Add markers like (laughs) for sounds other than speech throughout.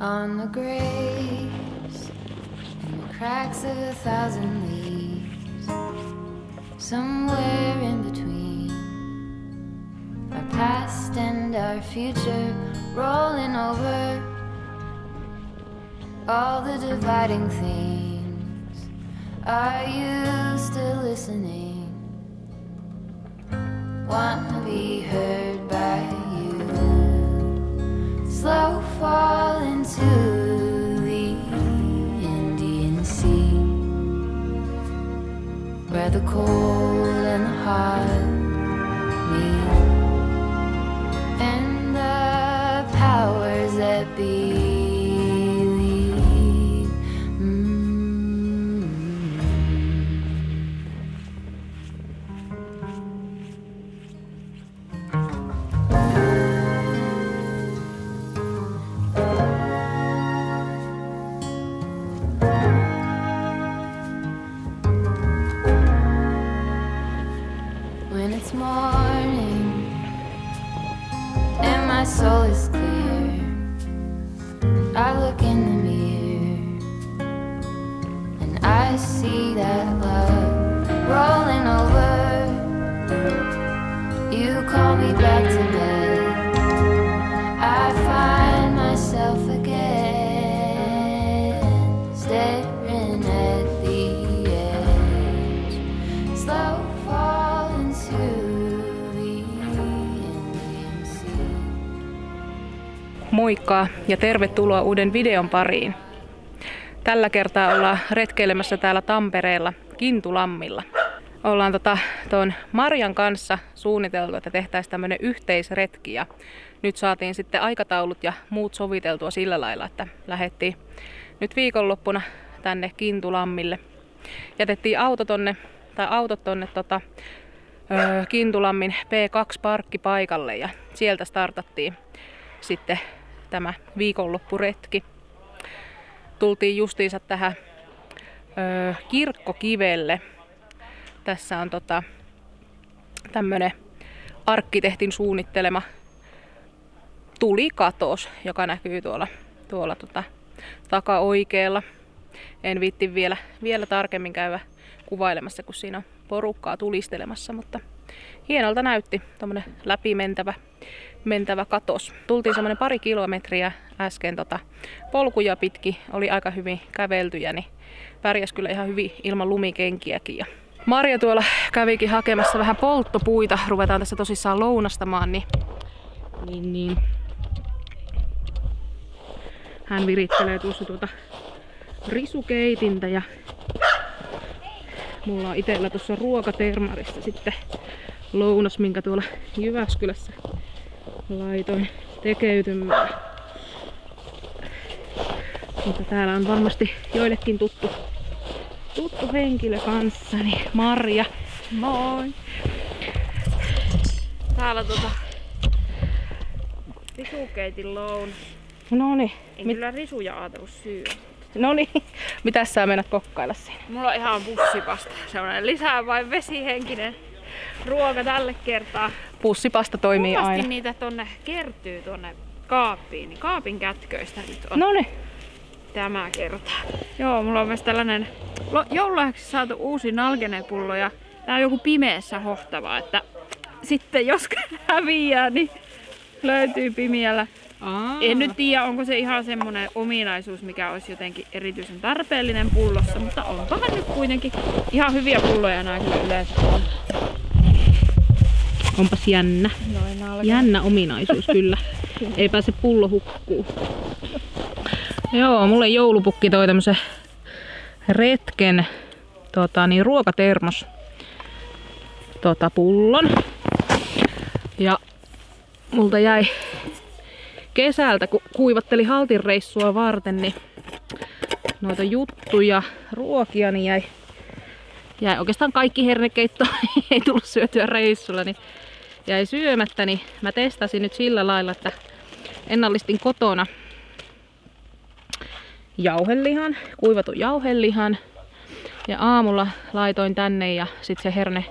on the graves and the cracks of a thousand leaves. Somewhere in between our past and our future rolling over all the dividing themes. Are you still listening? Want to be heard by? Slow fall into the Indian Sea, where the cold and the hot meet, and the powers that be. Moikka ja tervetuloa uuden videon pariin. Tällä kertaa ollaan retkeilemässä täällä Tampereella Kintulammilla. Ollaan tota, Marjan kanssa suunniteltu, että tehtäisiin tämmöinen yhteisretki ja nyt saatiin sitten aikataulut ja muut soviteltua sillä lailla, että lähdettiin nyt viikonloppuna tänne Kintulammille. Jätettiin auto tonne, tai autot tonne tota, Kintulammin P2-parkkipaikalle ja sieltä startattiin sitten tämä viikonloppuretki. Tultiin justiinsa tähän ö, kirkkokivelle. Tässä on tota, tämmönen arkkitehtin suunnittelema tulikatos, joka näkyy tuolla, tuolla tota, taka-oikealla. En viitti vielä, vielä tarkemmin käydä kuvailemassa, kun siinä on porukkaa tulistelemassa, mutta hienolta näytti tuommoinen läpimentävä mentävä katos. Tultiin semmoinen pari kilometriä äsken tota, polkuja pitki, oli aika hyvin käveltyjä, niin pärjäs kyllä ihan hyvin ilman lumikenkiäkin. Ja Marja tuolla kävikin hakemassa vähän polttopuita, ruvetaan tässä tosissaan lounastamaan, niin, niin, niin. hän virittelee tuossa tuota risukeitintä ja mulla on itellä tuossa ruokatermarissa sitten lounas, minkä tuolla Jyväskylässä laitoin tekeytymään. Mutta täällä on varmasti joillekin tuttu, tuttu henkilö kanssani, Marja. Moi! Täällä tota Risukeitin lounas. Noni, En mit, kyllä risuja ajatellut syö. noni, (laughs) mitäs sä mennät kokkailla siinä? Mulla on ihan pussipasta. Semmonen lisää vain vesihenkinen ruoka tälle kertaa. Pussipasta toimii Kovasti aina. niitä tonne kertyy tonne kaappiin. Niin kaapin kätköistä nyt on Noni, tämä kerta. Joo, mulla on myös tällainen joululahjaksi saatu uusi nalgenepullo ja tää on joku pimeässä hohtava, että sitten jos (laughs) häviää, niin löytyy pimiällä. Aa. En nyt tiedä, onko se ihan semmonen ominaisuus, mikä olisi jotenkin erityisen tarpeellinen pullossa, mutta onpahan nyt kuitenkin ihan hyviä pulloja nämä kyllä yleensä on. Onpas jännä. Noin. Jännä ominaisuus kyllä. Ei pääse pullo hukkuu. Joo, mulle joulupukki toi tämmösen retken tota, niin, ruokatermos tota, pullon. Ja multa jäi kesältä, kun kuivatteli haltin reissua varten, niin noita juttuja, ruokia, niin jäi, jäi oikeastaan kaikki hernekeitto (laughs) ei tullut syötyä reissulla, niin jäi syömättä, niin mä testasin nyt sillä lailla, että ennallistin kotona jauhelihan, kuivatun jauhelihan. Ja aamulla laitoin tänne ja sitten se herne,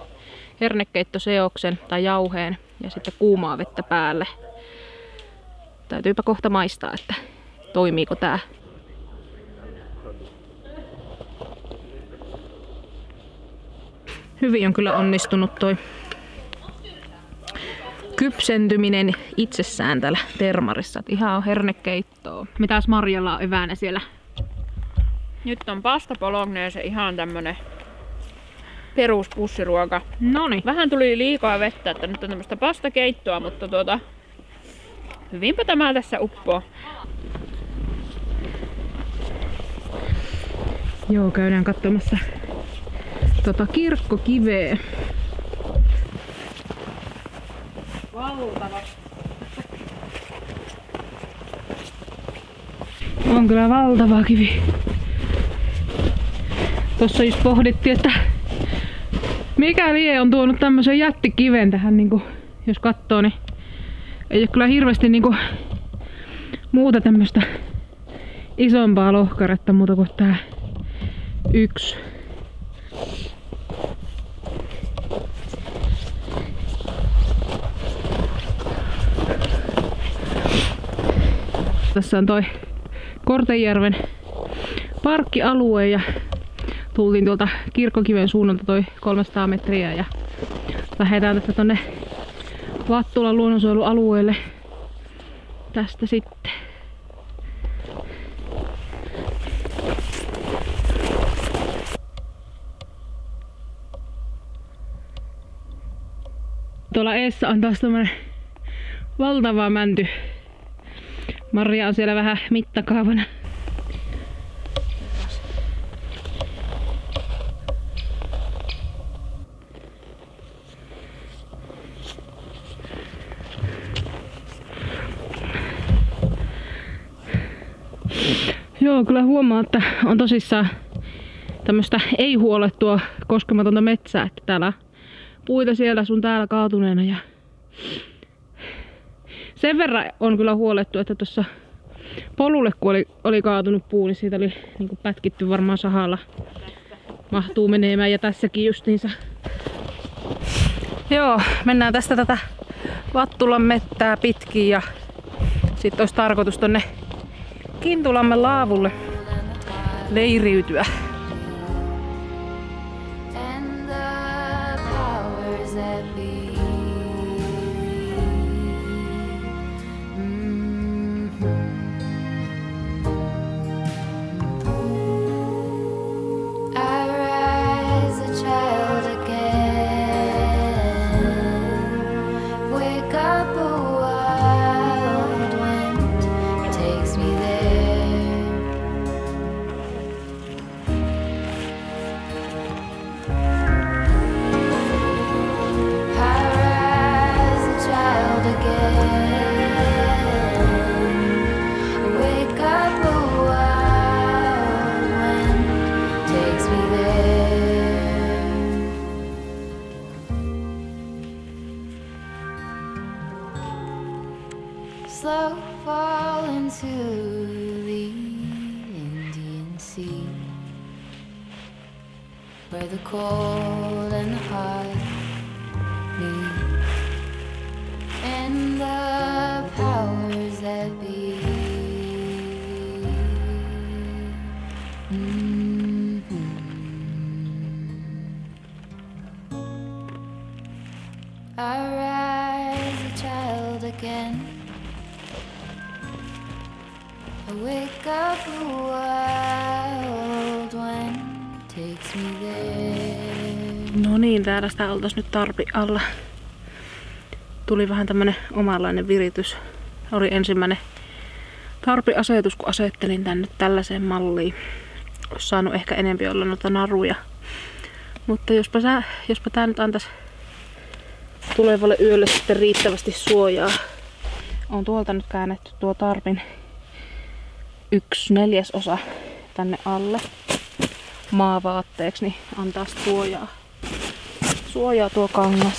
hernekeittoseoksen tai jauheen ja sitten kuumaa vettä päälle. Täytyypä kohta maistaa, että toimiiko tää. Hyvin on kyllä onnistunut toi kypsentyminen itsessään täällä termarissa. Et ihan on hernekeittoa. Mitäs Marjalla on eväänä siellä? Nyt on pasta bolognese, ihan tämmönen peruspussiruoka. Noni. Vähän tuli liikaa vettä, että nyt on tämmöistä pastakeittoa, mutta tuota, hyvinpä tämä tässä uppoo. Joo, käydään katsomassa tota kirkkokiveä. Valtava. On kyllä valtava kivi. Tuossa just pohdittiin, että mikä lie on tuonut tämmöisen jättikiven tähän, niin kuin, jos katsoo, niin ei ole kyllä hirveästi niin kuin, muuta tämmöistä isompaa lohkaretta muuta kuin tää yksi. Tässä on toi Kortejärven parkkialue ja tultiin tuolta kirkkokiven suunnalta toi 300 metriä ja lähdetään tästä tonne Vattulan luonnonsuojelualueelle tästä sitten. Tuolla eessä on taas tämmönen valtava mänty. Maria on siellä vähän mittakaavana. Joo, kyllä huomaa, että on tosissaan tämmöistä ei huolettua koskematonta metsää, että täällä puita siellä sun täällä kaatuneena ja sen verran on kyllä huolettu, että tuossa polulle kun oli, oli kaatunut puu, niin siitä oli niin pätkitty varmaan sahalla. Mahtuu menemään ja tässäkin justiinsa. Joo, mennään tästä tätä Vattulan mettää pitkin ja sitten olisi tarkoitus tonne Kintulamme laavulle leiriytyä. No niin, täällä sitä oltais nyt tarpi alla. Tuli vähän tämmönen omanlainen viritys. Oli ensimmäinen tarpiasetus, kun asettelin tän nyt tällaiseen malliin. Olisi saanut ehkä enempi olla noita naruja. Mutta jospa, sä, jospa tää nyt antais tulevalle yölle sitten riittävästi suojaa. On tuolta nyt käännetty tuo tarpin yksi neljäsosa tänne alle maavaatteeksi, niin antaa suojaa. Suojaa tuo kangas.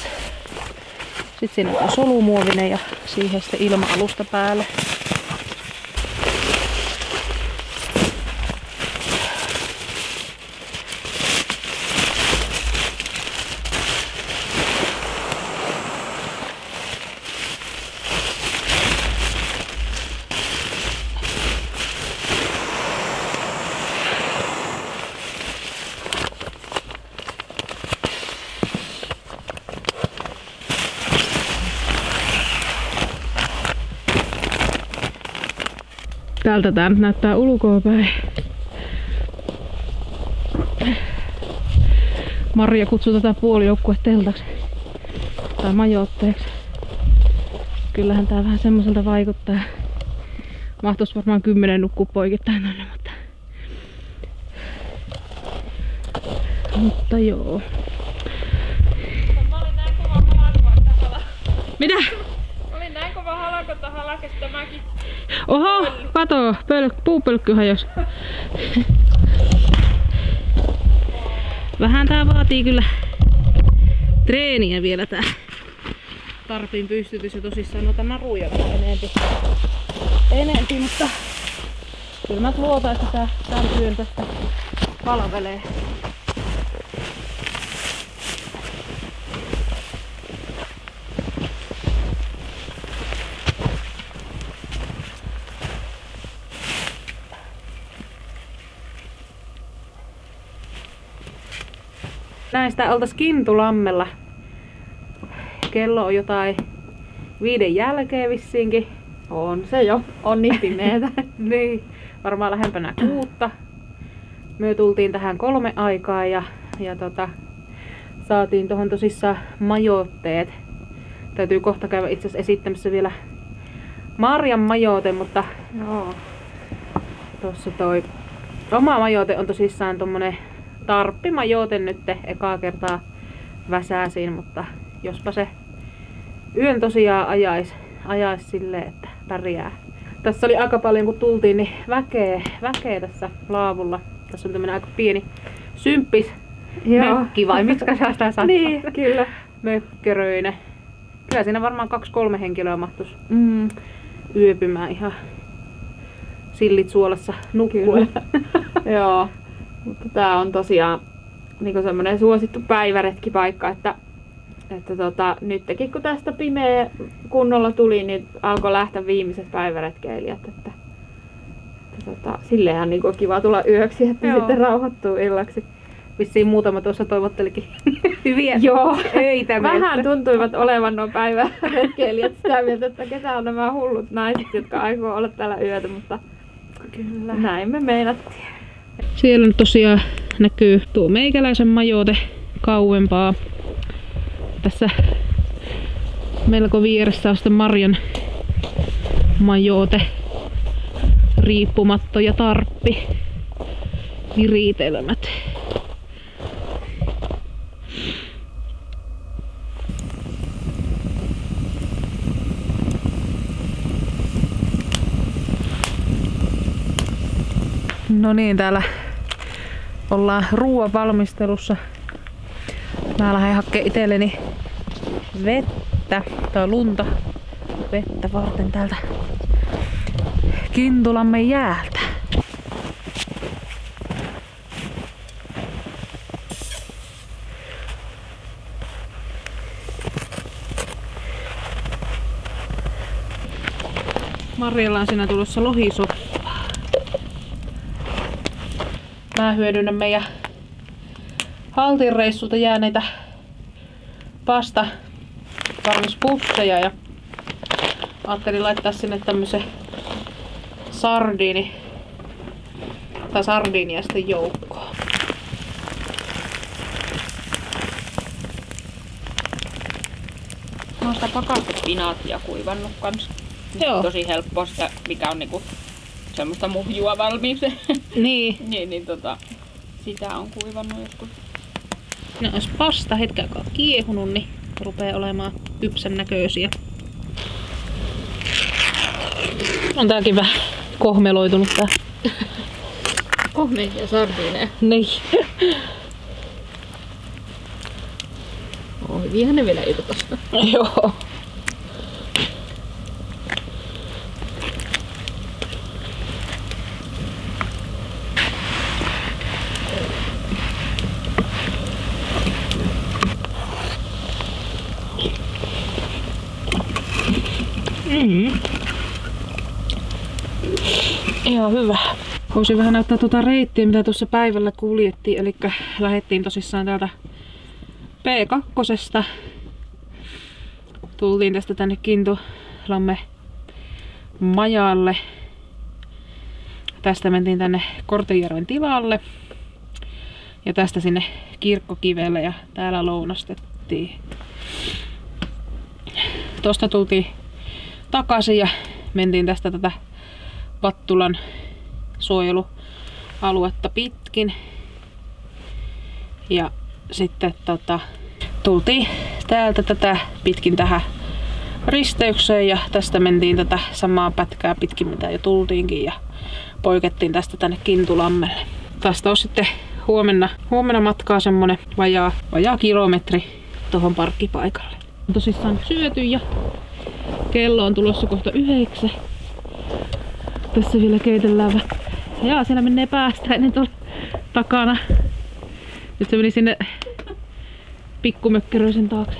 Sitten siinä on solumuovinen ja siihen sitten ilma-alusta päälle. Täältä tää nyt näyttää ulkoapäin. Maria kutsui tätä puolijoukkueteltaksi tai majoitteeksi. Kyllähän tää vähän semmoiselta vaikuttaa. Mahtuisi varmaan kymmenen nukkuu poikittain tonne, mutta... Mutta joo. Mitä? Mä olin näin kova Oho, kato, pöl- puupölkky hajos. Vähän tää vaatii kyllä treeniä vielä tää tarpin pystytys ja tosissaan noita naruja enempi. Enempi, mutta kyllä mä luotan, että tää tämän työn tästä palvelee. Näistä oltais Kintulammella. Kello on jotain viiden jälkeen vissiinkin. On se jo. On niin pimeetä. (laughs) niin, varmaan lähempänä kuutta. Me tultiin tähän kolme aikaa ja, ja tota, saatiin tuohon tosissaan majoitteet. Täytyy kohta käydä itse asiassa esittämässä vielä Marjan majoite, mutta Joo. Tuossa toi oma majoite on tosissaan tommonen tarppimajoite nyt ekaa kertaa väsääsin, mutta jospa se yön tosiaan ajais, ajais silleen, että pärjää. Tässä oli aika paljon kun tultiin, niin väkeä, väkeä tässä laavulla. Tässä on tämmönen aika pieni symppis mökki vai miksi sä sitä sanoo? Niin, kyllä. Mökköröinen. Kyllä siinä varmaan kaksi-kolme henkilöä mahtuisi Mm. yöpymään ihan sillit suolassa nukkuen. (laughs) Joo. Mutta tää on tosiaan niinku semmonen suosittu päiväretkipaikka, että, että tota, nytkin kun tästä pimeä kunnolla tuli, niin alkoi lähteä viimeiset päiväretkeilijät. Että, että tota, silleenhän niinku on kiva tulla yöksi, että Joo. sitten rauhoittuu illaksi. Vissiin muutama tuossa toivottelikin (laughs) hyviä Joo. öitä. Vähän tuntuivat olevan nuo päiväretkeilijät sitä mieltä, että ketä on nämä hullut naiset, jotka aikoo olla täällä yötä, mutta Kyllä. näin me meinattiin. Siellä nyt tosiaan näkyy tuo meikäläisen majoite kauempaa. Tässä melko vieressä on sitten Marjan majoite. Riippumatto ja tarppi. Viritelmät. No niin, täällä ollaan ruoan valmistelussa. Mä lähden hakemaan itselleni vettä tai lunta vettä varten täältä Kintulamme jäältä. Marjalla on siinä tulossa lohisoppa. Mä hyödynnän meidän haltin reissulta jääneitä pasta valmispusseja ja ajattelin laittaa sinne tämmösen sardiini tai sardiinia sitten joukkoon. Mä oon sitä pakastepinaattia kuivannut kans. Joo. Tosi helppoa sitä, mikä on niinku semmoista muhjua valmiiksi. (laughs) Niin, niin, niin tota, sitä on kuivannut joskus. ne olisi pasta hetken aikaa kiehunut, niin rupeaa olemaan kypsän näköisiä. On tääkin vähän kohmeloitunut tää. (laughs) Kohmeisia sardiineja. Niin. (laughs) Oh, hyviähän ne vielä irtos. Joo. Mm. Ihan hyvä. Voisin vähän näyttää tuota reittiä, mitä tuossa päivällä kuljettiin. Eli lähdettiin tosissaan täältä P2 tultiin tästä tänne Kintulamme majalle. tästä mentiin tänne Kortejärven tilalle. Ja tästä sinne kirkkokivelle ja täällä lounastettiin. Tosta tultiin takaisin ja mentiin tästä tätä Vattulan suojelualuetta pitkin. Ja sitten tota, tultiin täältä tätä pitkin tähän risteykseen ja tästä mentiin tätä samaa pätkää pitkin mitä jo tultiinkin ja poikettiin tästä tänne Kintulammelle. Tästä on sitten huomenna, huomenna matkaa semmonen vajaa, vajaa kilometri tuohon parkkipaikalle. Tosissaan syöty ja kello on tulossa kohta yhdeksän. Tässä vielä keitellään vähän. Jaa, siellä menee päästäinen tuolla takana. Nyt se meni sinne pikkumökkeröisen taakse.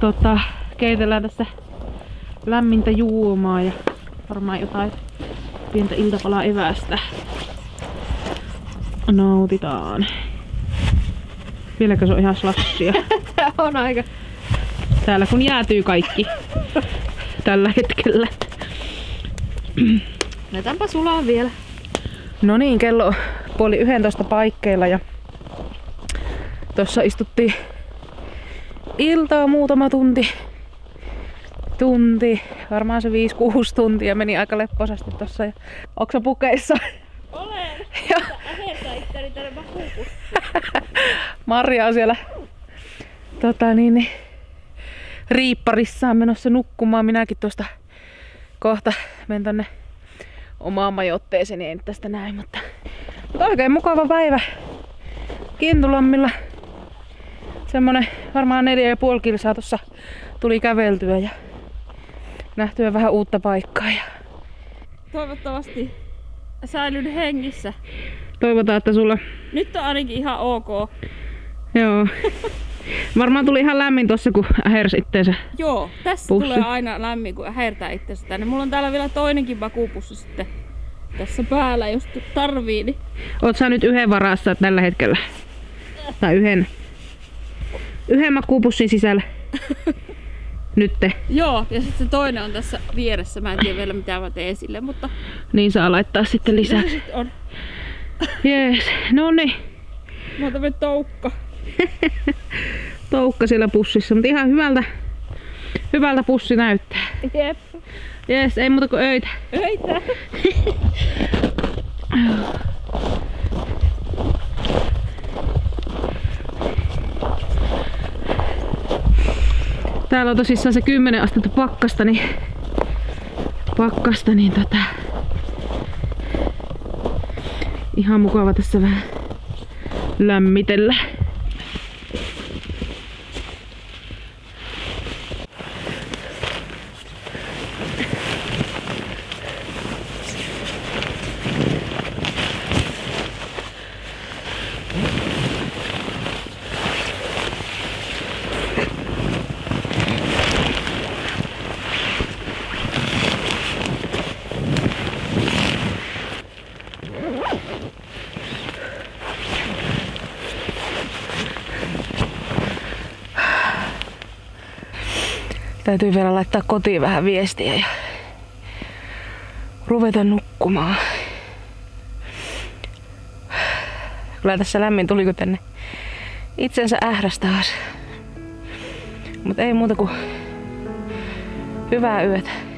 Tota, keitellään tässä lämmintä juomaa ja varmaan jotain pientä iltapalaa evästä. Nautitaan. Vieläkö se on ihan slassia? (laughs) On aika... Täällä kun jäätyy kaikki (laughs) tällä hetkellä. Annetaanpa sulaa vielä. No niin, kello puoli yhdentoista paikkeilla ja tuossa istuttiin iltaa muutama tunti. Tunti, varmaan se 5-6 tuntia meni aika lepposasti tossa ja oksapukeissa. Olen! (laughs) Ja Ahertaa tänne. (laughs) Marja on siellä tota, niin, niin, riipparissaan menossa nukkumaan. Minäkin tuosta kohta menen tonne omaan majoitteeseen, ei nyt tästä näin, mutta, mutta oikein mukava päivä Kintulammilla. Semmonen varmaan neljä ja puoli kilsaa tuossa tuli käveltyä ja nähtyä vähän uutta paikkaa. Ja Toivottavasti säilyn hengissä. toivotaan, että sulla Nyt on ainakin ihan ok. Joo. (laughs) Varmaan tuli ihan lämmin tossa, kun ähersi itteensä. Joo, tässä Pussi. tulee aina lämmin, kun häirtää itsensä tänne. Mulla on täällä vielä toinenkin vakuupussi sitten tässä päällä, jos tarvii. Niin... Oot sä nyt yhden varassa tällä hetkellä? Tai yhden? Yhden makuupussin sisällä? (laughs) Nytte. Joo, ja sitten se toinen on tässä vieressä. Mä en tiedä vielä mitä mä teen sille, mutta Niin saa laittaa sitten lisää. (laughs) sitten on. Jees. No niin. Mä tämmönen toukka. (laughs) Toukka siellä pussissa. Mutta ihan hyvältä, hyvältä pussi näyttää. Jep. Jees, ei muuta kuin öitä. Öitä. (laughs) Täällä on tosissaan se 10 astetta pakkasta, niin pakkasta, niin tota, ihan mukava tässä vähän lämmitellä. Täytyy vielä laittaa kotiin vähän viestiä ja ruveta nukkumaan. Kyllä tässä lämmin tuli kun tänne itsensä ähräs taas. Mutta ei muuta kuin hyvää yötä.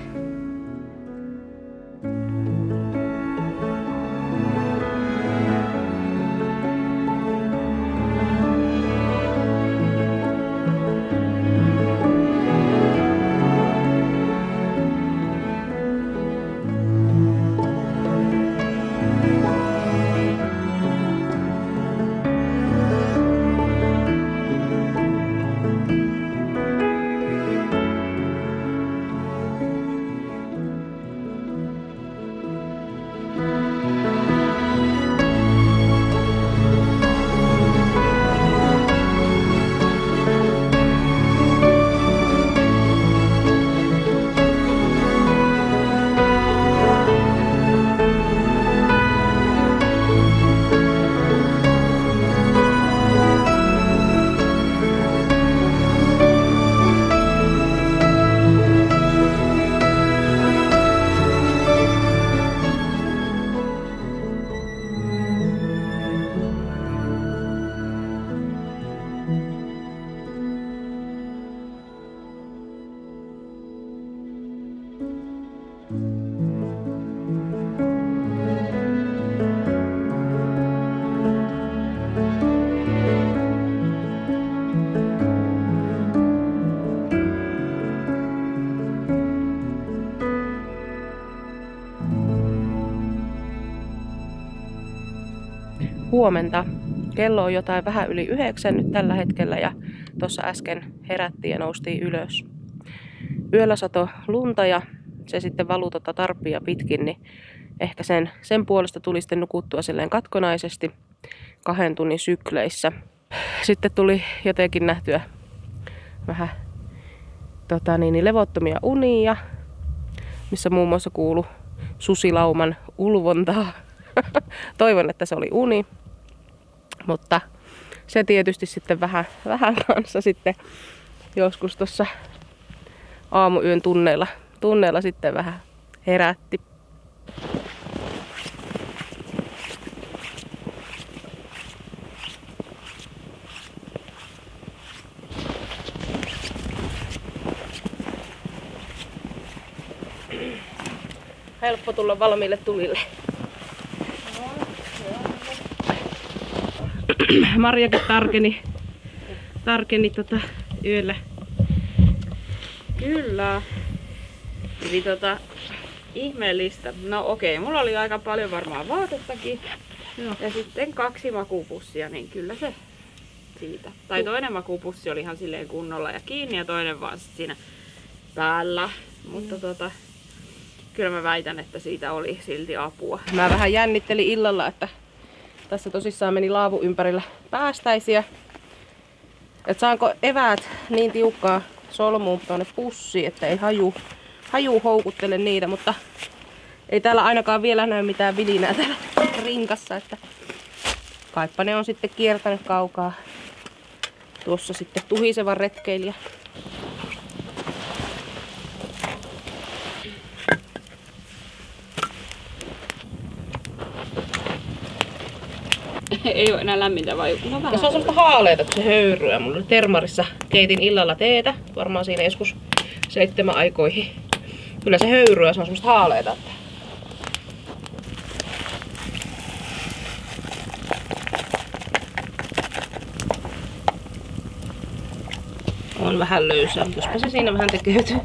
Huomenta. Kello on jotain vähän yli yhdeksän nyt tällä hetkellä ja tuossa äsken herättiin ja noustiin ylös. Yöllä sato lunta ja se sitten valuu tota tarppia pitkin, niin ehkä sen, sen puolesta tuli sitten nukuttua silleen katkonaisesti kahden tunnin sykleissä. Sitten tuli jotenkin nähtyä vähän tota niin, levottomia unia, missä muun muassa kuulu susilauman ulvontaa. (laughs) Toivon, että se oli uni. Mutta se tietysti sitten vähän, vähän (laughs) kanssa sitten joskus tuossa aamuyön tunneilla, tunneilla sitten vähän herätti. Helppo tulla valmiille tulille. (clears throat) Marjakin tarkeni, tarkeni tota yöllä. Kyllä. Eli tota, ihmeellistä. No okei, mulla oli aika paljon varmaan vaatettakin. Joo. Ja sitten kaksi makupussia, niin kyllä se siitä. Tai toinen makupussi oli ihan silleen kunnolla ja kiinni ja toinen vaan siinä päällä. Mutta tota, kyllä mä väitän, että siitä oli silti apua. Mä vähän jännittelin illalla, että tässä tosissaan meni laavu ympärillä päästäisiä. Et saanko eväät niin tiukkaa solmuun tuonne pussiin, että ei haju, haju houkuttele niitä, mutta ei täällä ainakaan vielä näy mitään vilinää täällä rinkassa, että kaippa ne on sitten kiertänyt kaukaa. Tuossa sitten tuhisevan retkeilijä. (laughs) Ei ole enää lämmintä vai? No Ja se on semmoista haaleita, se höyryä. Mulla oli termarissa keitin illalla teetä, varmaan siinä joskus seitsemän aikoihin. Kyllä se höyryä, se on semmoista haaleita. On vähän löysää, mutta jospa se siinä vähän tekeytyy.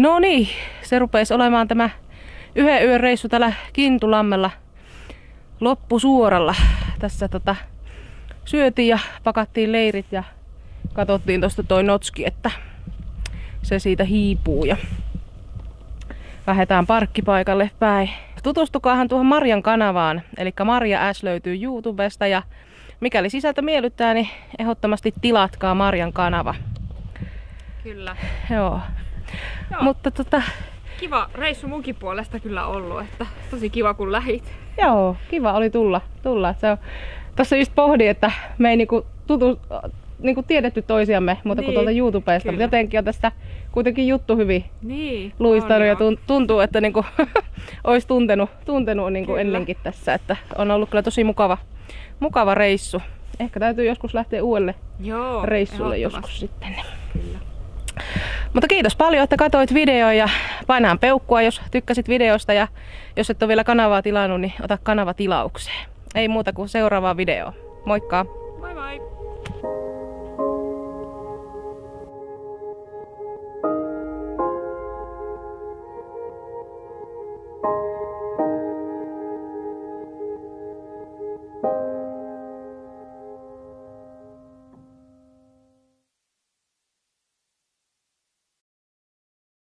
No niin, se rupesi olemaan tämä yhden yön reissu täällä Kintulammella loppusuoralla. Tässä tota, syötiin ja pakattiin leirit ja katsottiin tuosta toi notski, että se siitä hiipuu ja lähdetään parkkipaikalle päin. Tutustukaahan tuohon Marjan kanavaan, eli Marja S löytyy YouTubesta ja mikäli sisältö miellyttää, niin ehdottomasti tilatkaa Marjan kanava. Kyllä. Joo. Joo. Mutta tota, Kiva reissu munkin puolesta kyllä ollut, että tosi kiva kun lähit. Joo, kiva oli tulla. tulla. Se on, tossa just pohdin, että me ei niinku tutu, niin kuin tiedetty toisiamme, mutta niin, kuin tuolta YouTubesta. Mutta jotenkin on tästä kuitenkin juttu hyvin Niin, luistanut ja tuntuu, että niin kuin, (laughs) olisi tuntenut, tuntenut niin Kyllä. ennenkin tässä. Että on ollut kyllä tosi mukava, mukava reissu. Ehkä täytyy joskus lähteä uudelle Joo, reissulle joskus sitten. Mutta kiitos paljon, että katsoit videon ja painaan peukkua, jos tykkäsit videosta ja jos et ole vielä kanavaa tilannut, niin ota kanava tilaukseen. Ei muuta kuin seuraavaa videoa. Moikka! Moi moi!